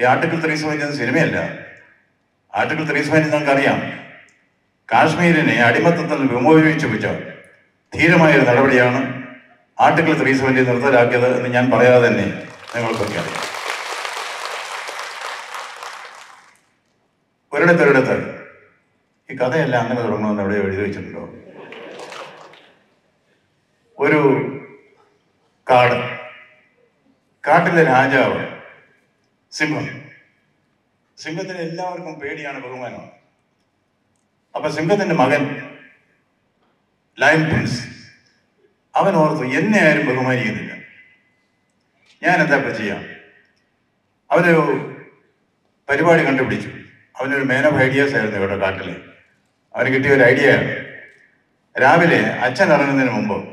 ഈ article three seventy സിനിമയല്ല. Article three seventy നമുക്കറിയാം കാശ്മീരിനെ അടിമത്തത്തിൽ ധീരമായ ഒരു നടപടിയാണ് ആർട്ടിക്കിൾ ത്രീ സെവന്റി നിർത്തലാക്കിയത് എന്ന് ഞാൻ പറയാതെ തന്നെ നിങ്ങൾക്കൊക്കെ അറിയാം. ഒരിടത്തൊരിടത്ത് ഈ കഥയെല്ലാം അങ്ങനെ തുടങ്ങണമെന്ന് എവിടെ എഴുതി വെച്ചിട്ടുണ്ടോ? ഒരു കാട്. കാട്ടിലെ രാജാവ് സിംഹം. സിംഹത്തിന് എല്ലാവർക്കും പേടിയാണ് ബഹുമാനമാണ് അപ്പൊ സിംഹത്തിന്റെ മകൻ ലയൻ പ്രിൻസ് അവൻ ഓർത്തു എന്നെ ആരും ബഹുമാനിക്കുന്നില്ല ഞാൻ എന്താ ഇപ്പൊ ചെയ്യാം? അവനൊരു പരിപാടി കണ്ടുപിടിച്ചു. അവനൊരു മേൻ ഓഫ് ഐഡിയാസ് ആയിരുന്നു ഇവിടെ കാട്ടിൽ. അവന് കിട്ടിയ ഒരു ഐഡിയ രാവിലെ അച്ഛൻ ഇറങ്ങുന്നതിന് മുമ്പ്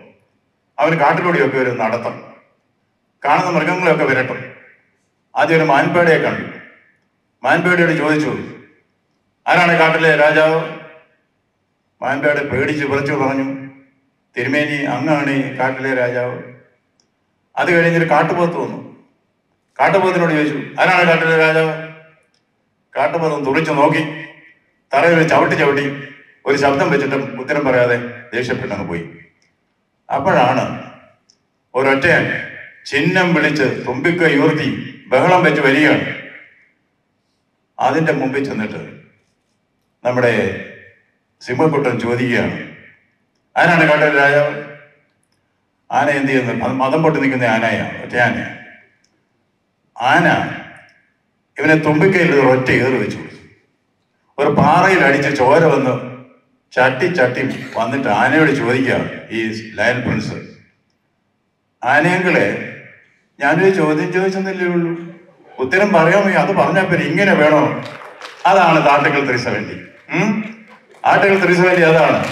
അവന് കാട്ടിലൂടെയൊക്കെ ഒരു നടത്തം. കാണുന്ന മൃഗങ്ങളെയൊക്കെ വിരട്ടും. ആദ്യം ഒരു മാൻപേടയെ കണ്ടു. മാൻപേടയോട് ചോദിച്ചു ആരാണ് കാട്ടിലെ രാജാവ്? മാൻപേട പേടിച്ച് വിറച്ചു പറഞ്ഞു തിരുമേനി അങ്ങാണ് കാട്ടിലെ രാജാവ്. അത് കഴിഞ്ഞൊരു കാട്ടുപോത്ത് വന്നു. കാട്ടുപോത്തിനോട് ചോദിച്ചു ആരാണ് കാട്ടിലെ രാജാവ്? കാട്ടുപോത്തം തുറിച്ചു നോക്കി. തറയിൽ ചവിട്ടി ചവിട്ടി ഒരു ശബ്ദം വെച്ചിട്ട് ഉത്തരം പറയാതെ ദേഷ്യപ്പെട്ടങ്ങ് പോയി. അപ്പോഴാണ് ഒരൊറ്റ ചിഹ്നം വിളിച്ച് തുമ്പിക്ക ഉയർത്തി ബഹളം വെച്ച് വരികയാണ്. അതിന്റെ മുമ്പിൽ ചെന്നിട്ട് നമ്മുടെ സിംഹക്കുട്ടൻ ചോദിക്കുകയാണ്. ആരാണ് കാട്ടിലെ രാജാവ്? ആന എന്ത് ചെയ്യുന്നത് മതം പൊട്ടി നിൽക്കുന്ന ആനായ ഒറ്റ ആന. ആന ഇവനെ തുമ്പിക്കയിൽ ഒരു ഒറ്റ ഏറ് വെച്ചു ഒരു പാറയിൽ അടിച്ച് ചോര വന്ന് ചട്ടി ചട്ടി വന്നിട്ട് ആനയോട് ചോദിക്കുക ഈ ലയൻ പ്രിൻസ്. ആനയങ്കളെ ഞാനൊരു ചോദ്യം ചോദിച്ചെന്നല്ലേ ഉള്ളൂ. ഉത്തരം പറയാമോ അത് പറഞ്ഞാൽ പിന്നെ ഇങ്ങനെ വേണോ? അതാണ് article three seventy. Article three seventy അതാണ്.